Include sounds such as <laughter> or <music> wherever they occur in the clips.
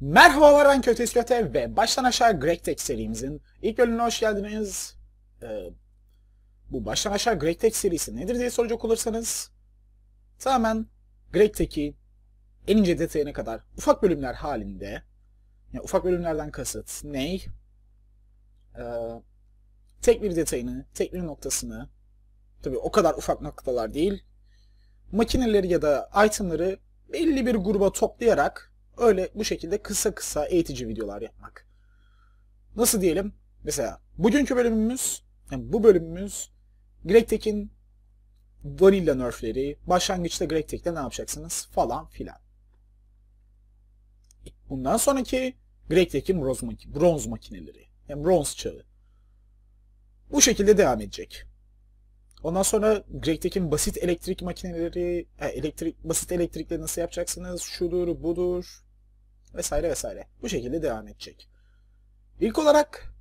Merhabalar ben Kötü İsköte ve baştan aşağı Greg Tech serimizin ilk bölümüne hoş geldiniz. Ee, bu baştan aşağı Greg Tech serisi nedir diye soracak olursanız tamamen Greg Tech'i en ince detayına kadar ufak bölümler halinde yani ufak bölümlerden kasıt ney? Ee, tek bir detayını, tek bir noktasını tabi o kadar ufak noktalar değil makineleri ya da itemları belli bir gruba toplayarak öyle bu şekilde kısa kısa eğitici videolar yapmak. Nasıl diyelim? Mesela bugünkü bölümümüz, yani bu bölümümüz Greg Tech'in Vanilla nerfleri, başlangıçta Greg Tech'te ne yapacaksınız falan filan. Bundan sonraki Greg Tech'in bronz, mak bronz makineleri. Yani bronz çağı. Bu şekilde devam edecek. Ondan sonra Greg Tech'in basit elektrik makineleri, elektrik basit elektrikle nasıl yapacaksınız? Şudur, budur vesaire vesaire. Bu şekilde devam edecek. İlk olarak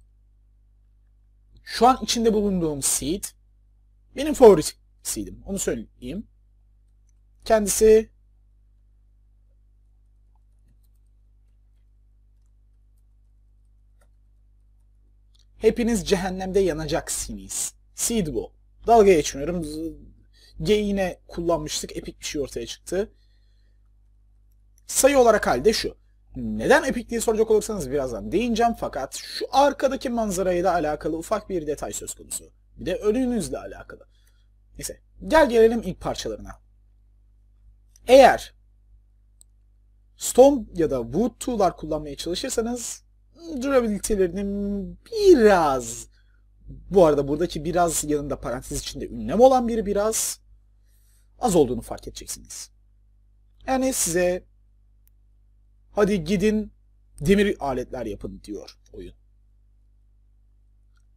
şu an içinde bulunduğum seed benim favori seed'im. Onu söyleyeyim. Kendisi Hepiniz cehennemde yanacaksınız. Seed bu. Dalga geçmiyorum. G yine kullanmıştık. Epik bir şey ortaya çıktı. Sayı olarak halde şu. Neden epik diye soracak olursanız birazdan değineceğim fakat şu arkadaki manzarayla alakalı ufak bir detay söz konusu. Bir de önünüzle alakalı. Neyse gel gelelim ilk parçalarına. Eğer stone ya da wood tool'lar kullanmaya çalışırsanız durabilitelerinin biraz bu arada buradaki biraz yanında parantez içinde ünlem olan biri biraz az olduğunu fark edeceksiniz. Yani size hadi gidin demir aletler yapın diyor oyun.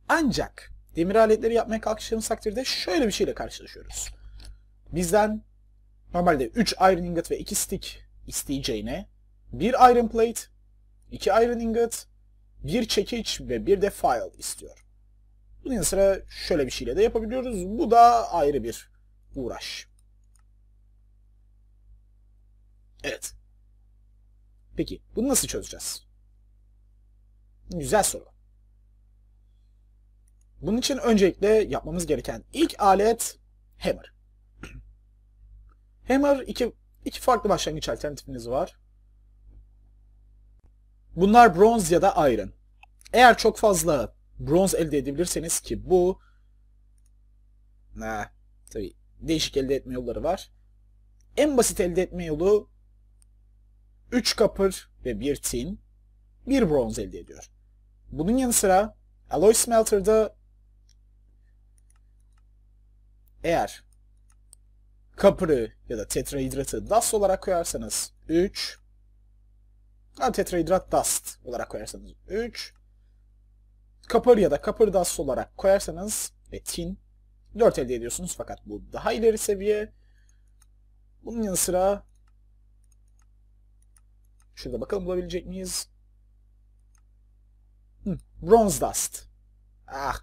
Ancak demir aletleri yapmaya kalkıştığımız takdirde şöyle bir şeyle karşılaşıyoruz. Bizden normalde 3 iron ingot ve 2 stick isteyeceğine 1 iron plate, 2 iron ingot, 1 çekiç ve bir de file istiyor. Bunun yanı sıra şöyle bir şeyle de yapabiliyoruz. Bu da ayrı bir uğraş. Evet. Peki bunu nasıl çözeceğiz? Güzel soru. Bunun için öncelikle yapmamız gereken ilk alet hammer. <clears throat> hammer iki, iki farklı başlangıç alternatifiniz var. Bunlar bronz ya da iron. Eğer çok fazla bronz elde edebilirseniz ki bu ne tabi değişik elde etme yolları var. En basit elde etme yolu 3 copper ve 1 tin 1 bronz elde ediyor. Bunun yanı sıra Alloy Smelter'da eğer copper'ı ya da tetrahidratı dust olarak koyarsanız 3 ha, tetrahidrat dust olarak koyarsanız 3 copper ya da copper dust olarak koyarsanız ve tin 4 elde ediyorsunuz fakat bu daha ileri seviye. Bunun yanı sıra şurada bakalım bulabilecek miyiz? Hı, bronze dust. Ah.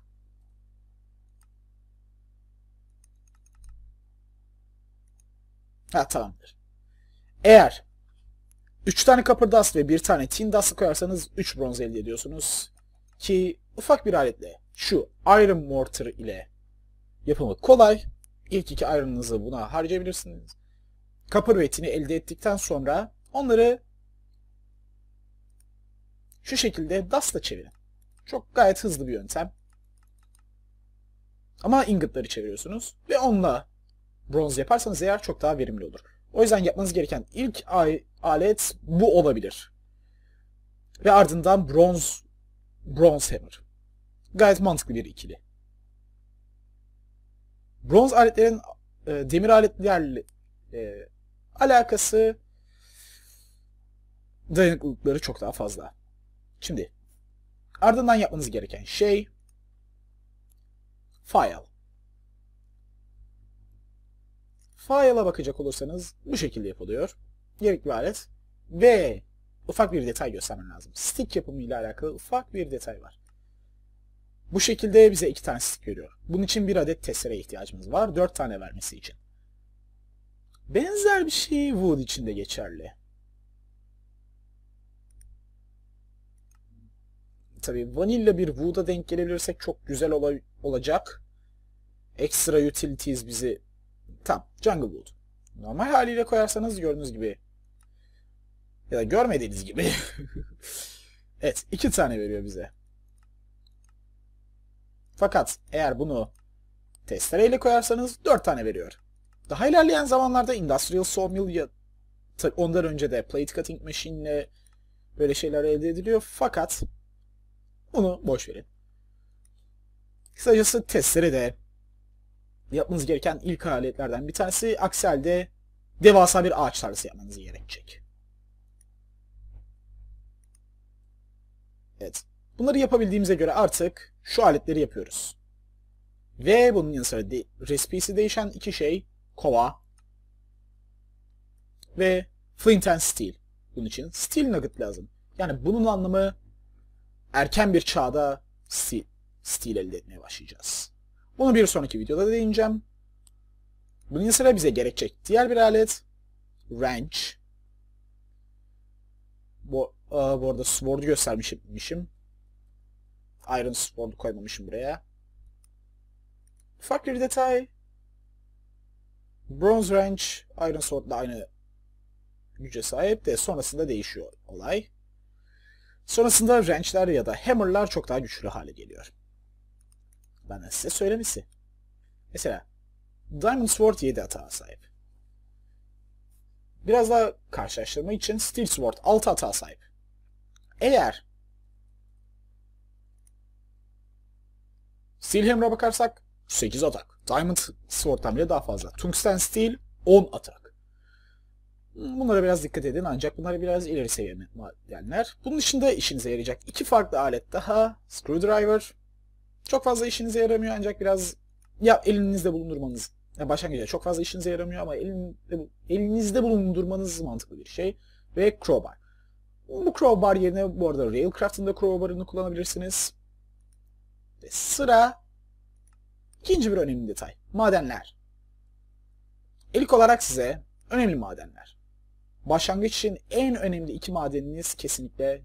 Ha tamamdır. Eğer 3 tane copper dust ve 1 tane tin dust koyarsanız 3 bronz elde ediyorsunuz. Ki ufak bir aletle şu Iron Mortar ile yapımı kolay. İlk iki iron'ınızı buna harcayabilirsiniz. Copper ve tini elde ettikten sonra onları şu şekilde dust'la çevirin. Çok gayet hızlı bir yöntem. Ama ingotları çeviriyorsunuz ve onunla bronz yaparsanız eğer çok daha verimli olur. O yüzden yapmanız gereken ilk alet bu olabilir. Ve ardından bronz bronze hammer. Gayet mantıklı bir ikili. Bronz aletlerin e, demir aletlerle e, alakası dayanıklılıkları çok daha fazla. Şimdi ardından yapmanız gereken şey file. File'a bakacak olursanız bu şekilde yapılıyor. Gerekli alet ve ufak bir detay göstermem lazım. Stick yapımıyla alakalı ufak bir detay var. Bu şekilde bize iki tane stick veriyor. Bunun için bir adet testereye ihtiyacımız var. Dört tane vermesi için. Benzer bir şey Wood için de geçerli. Tabii vanilla bir wood'a denk gelebilirsek çok güzel ola- olacak. Extra utilities bizi... Tam jungle wood. Normal haliyle koyarsanız gördüğünüz gibi ya da görmediğiniz gibi <laughs> evet iki tane veriyor bize. Fakat eğer bunu testereyle koyarsanız dört tane veriyor. Daha ilerleyen zamanlarda Industrial Sawmill ya ondan önce de Plate Cutting Machine ile böyle şeyler elde ediliyor. Fakat bunu boş verin. Kısacası testere de yapmanız gereken ilk aletlerden bir tanesi. Aksi halde devasa bir ağaç tarlası yapmanız gerekecek. Evet. Bunları yapabildiğimize göre artık şu aletleri yapıyoruz. Ve bunun yanı sıra de resipisi değişen iki şey. Kova ve Flint and Steel. Bunun için Steel Nugget lazım. Yani bunun anlamı erken bir çağda steel, steel elde etmeye başlayacağız. Bunu bir sonraki videoda değineceğim. Bunun sıra bize gerekecek diğer bir alet wrench. Bu, aa, bu arada sword'u göstermişim. Iron sword'u koymamışım buraya. Ufak bir detay. Bronze wrench, Iron sword da aynı güce sahip de sonrasında değişiyor olay. Sonrasında wrenchler ya da hammer'lar çok daha güçlü hale geliyor. De size söylemesi. Mesela Diamond Sword 7 atağa sahip. Biraz daha karşılaştırma için Steel Sword 6 atağa sahip. Eğer Steel Hammer'a bakarsak 8 atak. Diamond Sword'dan bile daha fazla. Tungsten Steel 10 atak. Bunlara biraz dikkat edin ancak bunlar biraz ileri seviye madenler. Bunun dışında işinize yarayacak iki farklı alet daha. Screwdriver. Çok fazla işinize yaramıyor ancak biraz ya elinizde bulundurmanız ya başlangıçta çok fazla işinize yaramıyor ama elinde, elinizde bulundurmanız mantıklı bir şey. Ve crowbar. Bu crowbar yerine bu arada Railcraft'ın da crowbar'ını kullanabilirsiniz. Ve sıra ikinci bir önemli detay. Madenler. İlk olarak size önemli madenler. Başlangıç için en önemli iki madeniniz kesinlikle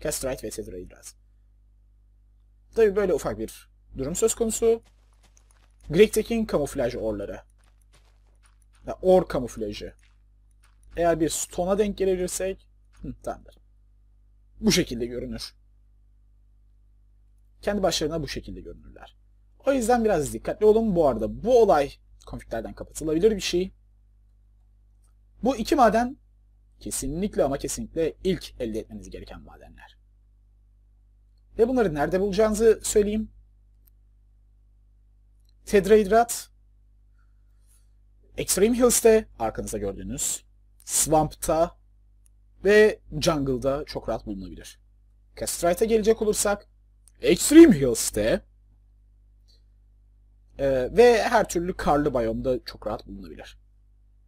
Castrite ve Tetrahydrat. Tabi böyle ufak bir durum söz konusu. Gregtek'in kamuflaj orları. Ya or kamuflajı. Eğer bir stone'a denk gelebilirsek hı, tamamdır. Bu şekilde görünür. Kendi başlarına bu şekilde görünürler. O yüzden biraz dikkatli olun. Bu arada bu olay konfliklerden kapatılabilir bir şey. Bu iki maden kesinlikle ama kesinlikle ilk elde etmeniz gereken madenler. Ve bunları nerede bulacağınızı söyleyeyim. Tetrahidrat Extreme Hills'te arkanızda gördüğünüz Swamp'ta ve Jungle'da çok rahat bulunabilir. Castrite'a gelecek olursak Extreme Hills'te e, ve her türlü karlı biyomda çok rahat bulunabilir.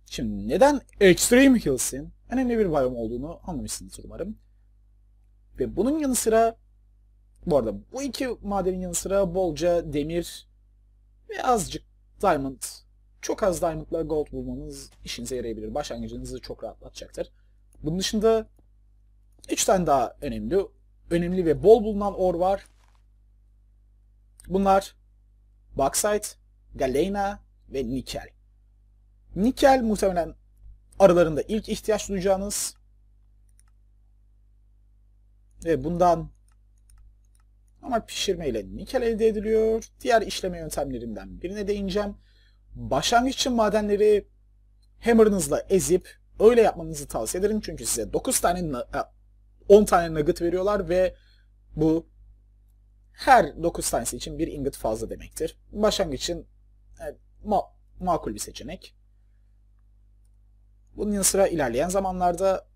Şimdi neden Extreme Hills'in önemli bir biyom olduğunu anlamışsınızdır umarım. Ve bunun yanı sıra bu arada bu iki madenin yanı sıra bolca demir ve azıcık diamond, çok az diamondla gold bulmanız işinize yarayabilir. Başlangıcınızı çok rahatlatacaktır. Bunun dışında 3 tane daha önemli, önemli ve bol bulunan or var. Bunlar Bauxite, Galena ve Nikel. Nikel muhtemelen aralarında ilk ihtiyaç duyacağınız ve bundan ama pişirmeyle nikel elde ediliyor. Diğer işleme yöntemlerinden birine değineceğim. Başlangıç için madenleri hammer'ınızla ezip öyle yapmanızı tavsiye ederim. Çünkü size 9 tane 10 tane nugget veriyorlar ve bu her 9 tanesi için bir ingot fazla demektir. Başlangıç için evet, ma makul bir seçenek. Bunun yanı sıra ilerleyen zamanlarda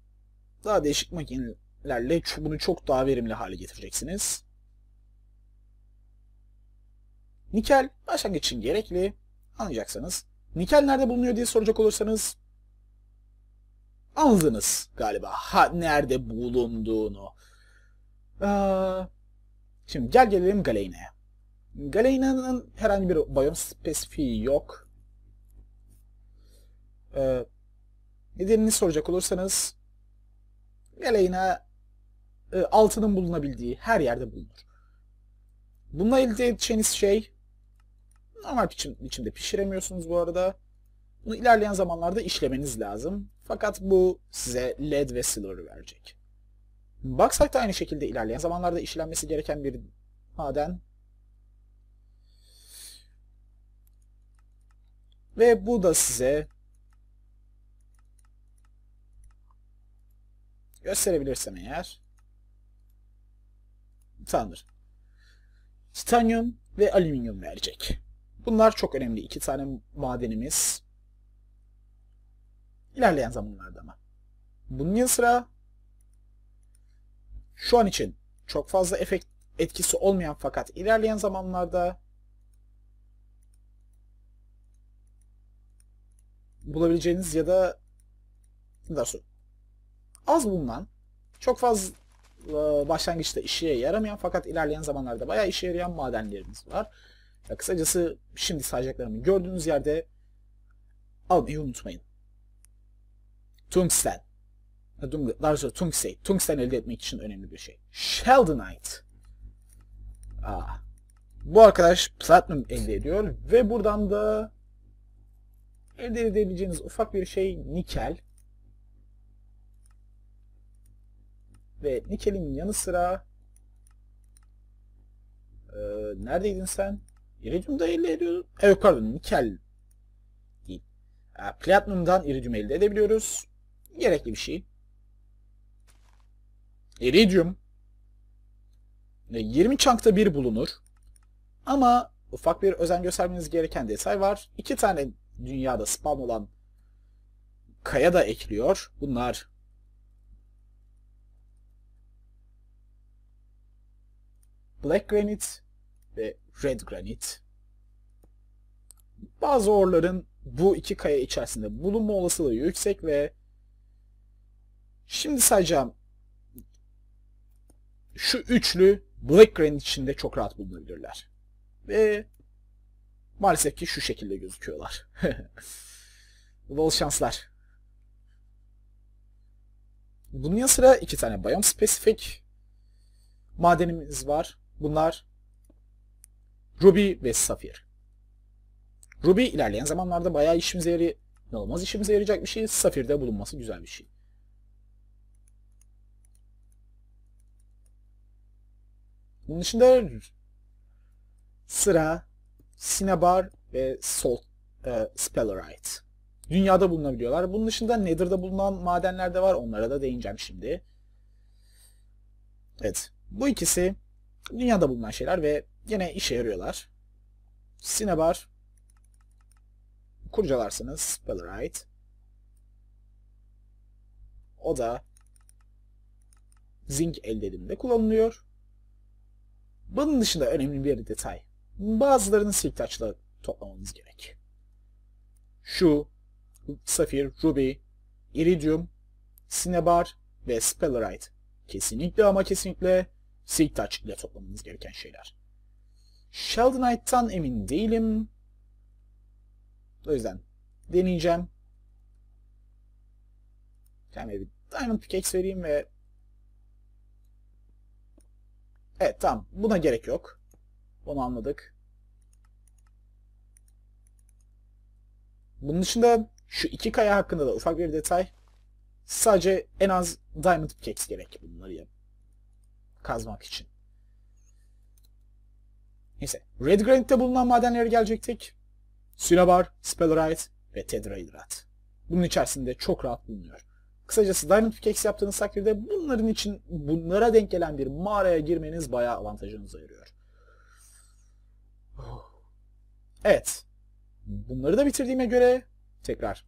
daha değişik makinelerle bunu çok daha verimli hale getireceksiniz. Nikel başlangıç için gerekli. Anlayacaksanız. Nikel nerede bulunuyor diye soracak olursanız anladınız galiba. Ha, nerede bulunduğunu. Ee, şimdi gel gelelim Galeyna'ya. Galeyna'nın herhangi bir biyom spesifiği yok. Ee, nedenini soracak olursanız Galeyna e, altının bulunabildiği her yerde bulunur. Bununla elde edeceğiniz şey normal biçim, biçimde pişiremiyorsunuz bu arada. Bunu ilerleyen zamanlarda işlemeniz lazım. Fakat bu size lead ve silver verecek. Bauxite da aynı şekilde ilerleyen zamanlarda işlenmesi gereken bir maden. Ve bu da size gösterebilirsem eğer Tanrı. Titanyum ve alüminyum verecek. Bunlar çok önemli iki tane madenimiz. İlerleyen zamanlarda ama. Bunun yanı sıra şu an için çok fazla efekt etkisi olmayan fakat ilerleyen zamanlarda bulabileceğiniz ya da daha sonra az bulunan çok fazla başlangıçta işe yaramayan fakat ilerleyen zamanlarda bayağı işe yarayan madenlerimiz var. Ya kısacası şimdi sayacaklarımı gördüğünüz yerde almayı unutmayın. Tungsten. Daha doğrusu tungsten. Tungsten elde etmek için önemli bir şey. Sheldonite. Aa. Bu arkadaş platinum elde ediyor ve buradan da elde edebileceğiniz ufak bir şey nikel. Ve nikelin yanı sıra ee, neredeydin sen? İridium da elde ediyoruz. Evet pardon nikel değil. Platinum'dan iridium elde edebiliyoruz. Gerekli bir şey. İridium 20 çankta bir bulunur. Ama ufak bir özen göstermeniz gereken detay var. İki tane dünyada spam olan kaya da ekliyor. Bunlar Black Granite ve Red Granite. Bazı orların bu iki kaya içerisinde bulunma olasılığı yüksek ve şimdi sayacağım şu üçlü Black Granite içinde çok rahat bulunabilirler. Ve maalesef ki şu şekilde gözüküyorlar. <laughs> Bol şanslar. Bunun yanı sıra iki tane biome spesifik madenimiz var. Bunlar Ruby ve Safir. Ruby ilerleyen zamanlarda bayağı işimize yarayacak, inanılmaz işimize yarayacak bir şey. Safir'de bulunması güzel bir şey. Bunun dışında sıra Cinnabar ve Salt e, Spellerite. Dünyada bulunabiliyorlar. Bunun dışında Nether'da bulunan madenler de var. Onlara da değineceğim şimdi. Evet. Bu ikisi dünyada bulunan şeyler ve yine işe yarıyorlar. Cinnabar kurcalarsınız. Spellerite. O da zinc elde ediminde kullanılıyor. Bunun dışında önemli bir detay. Bazılarını silk taçla toplamanız gerek. Şu safir, ruby, iridium, cinnabar ve spellerite kesinlikle ama kesinlikle silk taç ile toplamanız gereken şeyler. Sheldonite'tan emin değilim. O yüzden deneyeceğim. Kendime bir Diamond Pickaxe vereyim ve Evet tamam. Buna gerek yok. Onu anladık. Bunun dışında şu iki kaya hakkında da ufak bir detay. Sadece en az Diamond Pickaxe gerek bunları yap kazmak için. Neyse. Red Granite'de bulunan madenlere gelecektik. Cinnabar, Spellerite ve Tetrahidrat. Bunun içerisinde çok rahat bulunuyor. Kısacası Diamond Pickaxe yaptığınız takdirde bunların için bunlara denk gelen bir mağaraya girmeniz bayağı avantajınıza yarıyor. Evet. Bunları da bitirdiğime göre tekrar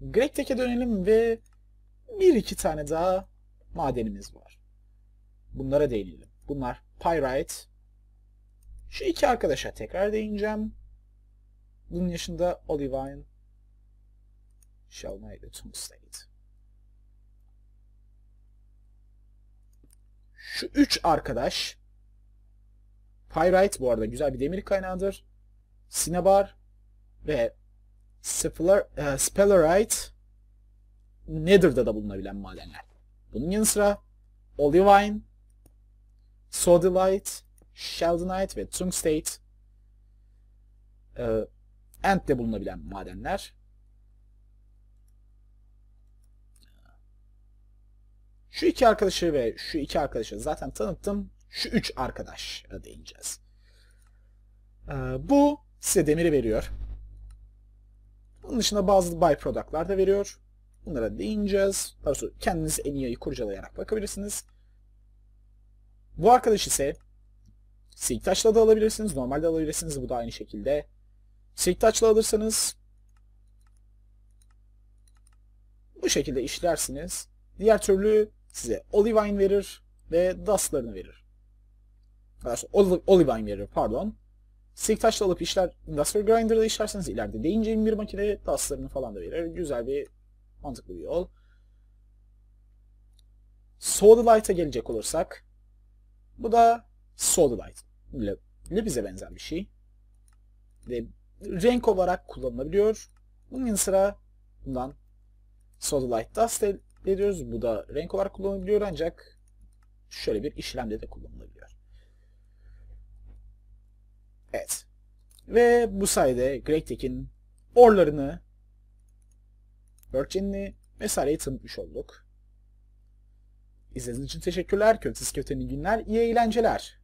Grektek'e dönelim ve bir iki tane daha madenimiz var. Bunlara değinelim. Bunlar Pyrite. Şu iki arkadaşa tekrar değineceğim. Bunun yaşında Olivine, Shellmate ve. Şu üç arkadaş Pyrite bu arada güzel bir demir kaynağıdır. Cinnabar ve Speller, e, Spellerite Nether'da da bulunabilen madenler. Bunun yanı sıra Olivine, Sodalite, Sheldonite ve Tungstate e, Ent'te bulunabilen madenler. Şu iki arkadaşı ve şu iki arkadaşı zaten tanıttım. Şu üç arkadaş değineceğiz. E, bu size demiri veriyor. Bunun dışında bazı byproduct'lar da veriyor. Bunlara değineceğiz. Daha sonra kendiniz en iyi kurcalayarak bakabilirsiniz. Bu arkadaş ise Silk Touch'la da alabilirsiniz. Normalde alabilirsiniz. Bu da aynı şekilde. Silk Touch'la alırsanız bu şekilde işlersiniz. Diğer türlü size Olivine verir ve Dust'larını verir. Ol- Olivine verir pardon. Silk Touch'la alıp işler Industrial Grinder'da işlerseniz ileride değineceğim bir makine Dust'larını falan da verir. Güzel bir mantıklı bir yol. Sodalite'a gelecek olursak bu da Sodalite. ile, bize benzer bir şey. Ve renk olarak kullanılabiliyor. Bunun yanı sıra bundan Sodalite Dust elde ediyoruz. Bu da renk olarak kullanılabiliyor ancak şöyle bir işlemde de kullanılabiliyor. Evet. Ve bu sayede GregTech'in orlarını, Virgin'ini vesaireyi tanıtmış olduk. İzlediğiniz için teşekkürler. Kötüsüz kötünün günler, iyi eğlenceler.